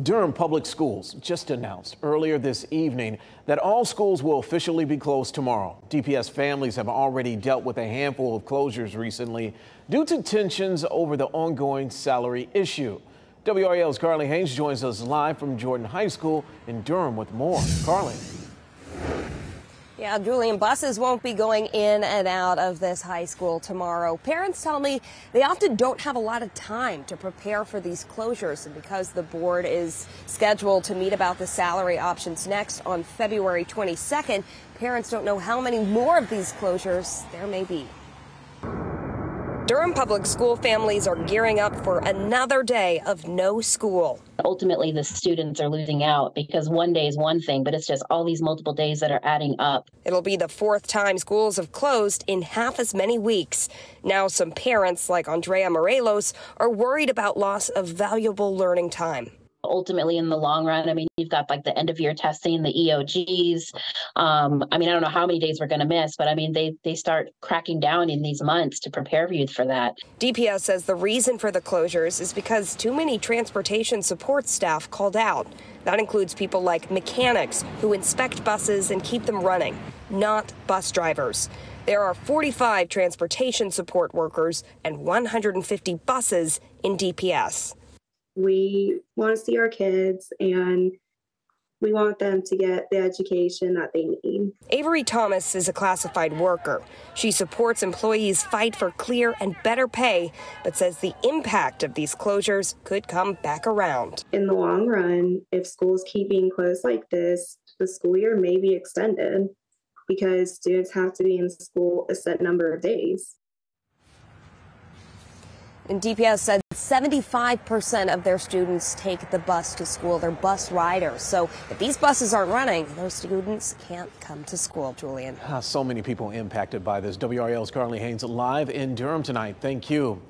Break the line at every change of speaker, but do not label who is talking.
Durham Public Schools just announced earlier this evening that all schools will officially be closed tomorrow. DPS families have already dealt with a handful of closures recently due to tensions over the ongoing salary issue. WRAL's Carly Haynes joins us live from Jordan High School in Durham with more. Carly.
Yeah, Julian, buses won't be going in and out of this high school tomorrow. Parents tell me they often don't have a lot of time to prepare for these closures. And because the board is scheduled to meet about the salary options next on February 22nd, parents don't know how many more of these closures there may be. Durham Public School families are gearing up for another day of no school.
Ultimately, the students are losing out because one day is one thing, but it's just all these multiple days that are adding up.
It'll be the fourth time schools have closed in half as many weeks. Now, some parents, like Andrea Morelos, are worried about loss of valuable learning time
ultimately in the long run i mean you've got like the end of year testing the eogs um, i mean i don't know how many days we're going to miss but i mean they they start cracking down in these months to prepare youth for that.
Dps says the reason for the closures is because too many transportation support staff called out. That includes people like mechanics who inspect buses and keep them running not bus drivers. There are 45 transportation support workers and 150 buses in DPS
we want to see our kids and we want them to get the education that they need.
Avery Thomas is a classified worker. She supports employees' fight for clear and better pay, but says the impact of these closures could come back around.
In the long run, if schools keep being closed like this, the school year may be extended because students have to be in school a set number of days.
And DPS said 75% of their students take the bus to school. They're bus riders. So if these buses aren't running, those students can't come to school, Julian.
Ah, so many people impacted by this. WRAL's Carly Haynes live in Durham tonight. Thank you.